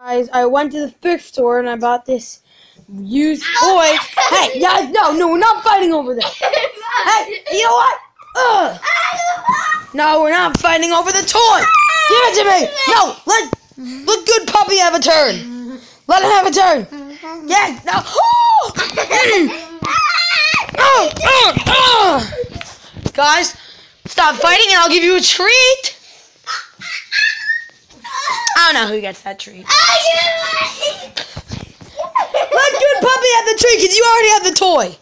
Guys, I went to the thrift store and I bought this used toy. hey, guys, no, no, we're not fighting over this. Hey, you know what? Ugh. No, we're not fighting over the toy. Give it to me. No, let let good puppy have a turn. Let him have a turn. Yes. No. Oh, oh, oh. Guys, stop fighting and I'll give you a treat. I don't know who gets that treat. Let good puppy have the treat because you already have the toy.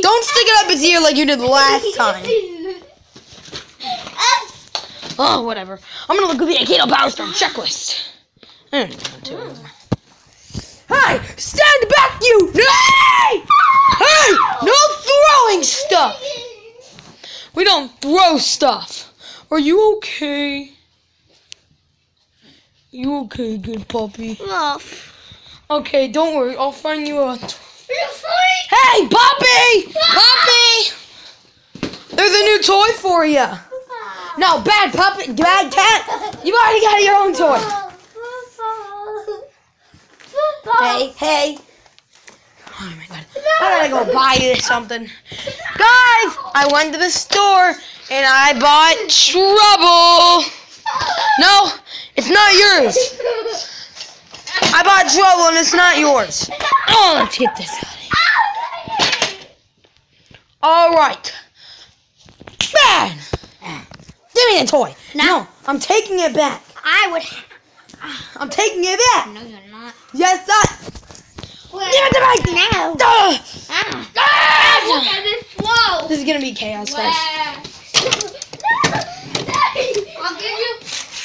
Don't stick it up his ear like you did the last time. Oh, whatever. I'm gonna look at the Aikido Power Storm checklist. I don't need to go to it. Hey, stand back, you! Hey! Hey, no throwing stuff. We don't throw stuff. Are you okay? You okay, good puppy? Okay, don't worry. I'll find you a. Hey, puppy! Puppy! There's a new toy for you. No, bad puppy, bad cat. You've already got your own toy. Hey, hey. Oh my god. I gotta go buy you something. Guys, I went to the store and I bought trouble. No, it's not yours. I bought trouble and it's not yours. Oh, let's get this out of here. All right. Bad. Give me the toy. No, I'm taking it back. I would. I'm taking it back. No, you're not. Yes, I. Give it to me. No. Ugh. Ah. Ah! Look at this flow. This is gonna be chaos, guys. I'll give you.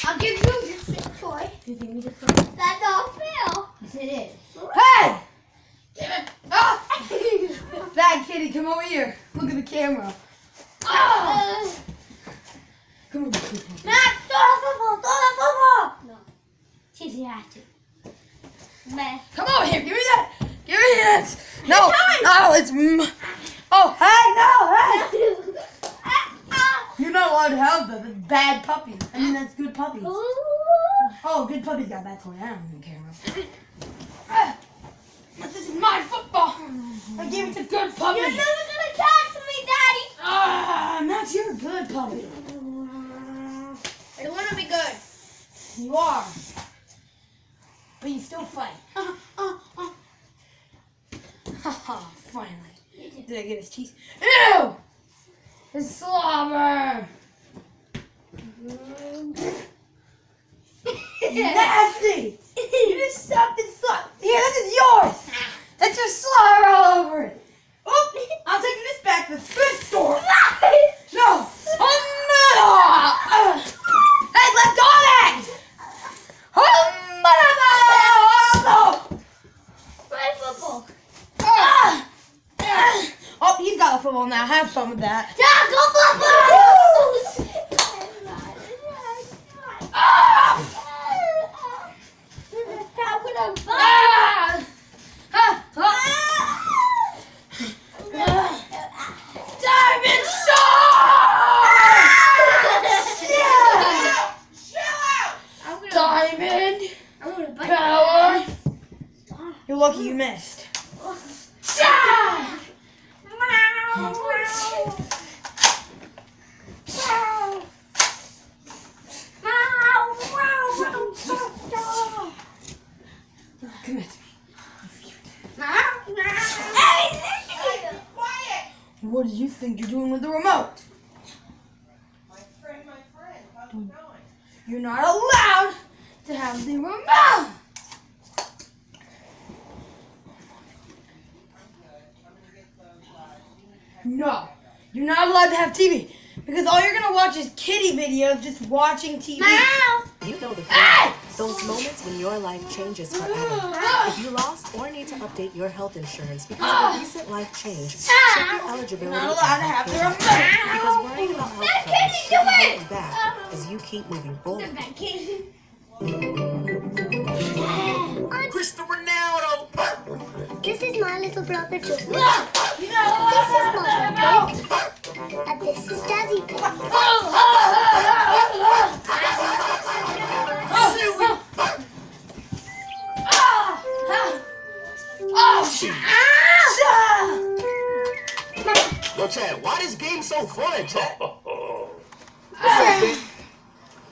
I'll give you this toy. That's all fail. Yes, it is. Hey! Give it. Ah! Bad kitty, come over here. Look at the camera. Ah! Come over here. Matt, throw the football. Throw the football. No. She's you have to. Come over here. Give me that. Give me that. No. No, it's. m- Oh, hey, no, hey. You're not allowed to have. It's bad puppies. I mean, that's good puppies. Oh, good puppies got bad toy. I don't even care. Ah, But this is my football. I gave it to good puppy. You're never gonna catch me, Daddy. Ah, Max, you're a good puppy. I don't want to be good. You are. But you still fight. Haha, finally. Did I get his teeth? Ew! Slobber! Nasty! You just stuffed his slobber. Here, this is yours! That's your slobber all over it. Oh, I'm taking this back to the thrift store. No! Oh, no! Hey, let go of that! Oh, no! Play football. Ah! Oh, he's got a football now. Have some of that. Yeah, go football. How could I buy? Ah! Diamond I'm Diamond I'm gonna bite power. You're lucky you missed. Come at me. What do you think you're doing with the remote? My friend, my friend, how's it going? You're not allowed to have the remote. No, you're not allowed to have TV because all you're gonna watch is kitty videos, just watching TV. You know the Hey! feeling. Those moments when your life changes forever. Ah! If you lost or need to update your health insurance because of a recent life change, check your eligibility. You're Not allowed to have the Health remote. Because worrying about health That coverage kitty, do hold it! you back as you keep moving forward. Cristiano Ronaldo! This is my little brother Joe. This is mommy pig, and this is daddy pig. Yo, Chad, why this game so fun, Chad? I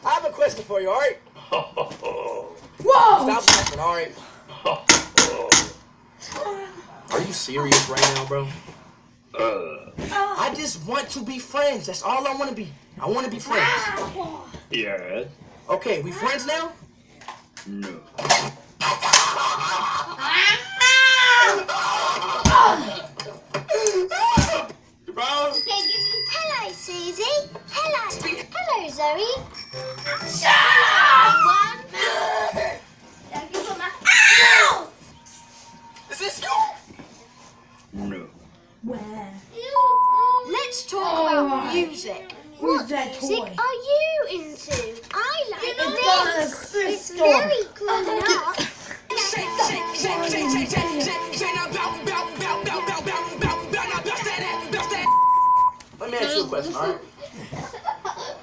have a question for you, alright? Whoa! Stop laughing, alright? Are you serious right now, bro? Uh, I just want to be friends. That's all I want to be. I want to be friends. Yes. Okay, we friends now? No. Hello, Susie. Hello. Hello, Zoe. Let's talk about music. Who's that Music are you into? I like It's this. It's very grown up. Let me ask you a question, alright?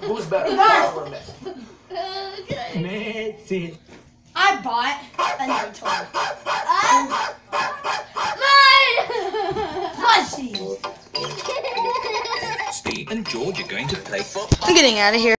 Who's better, Ronaldo or Messi? I bought another toy. Fuzzy. And George are going to play football. I'm getting out of here.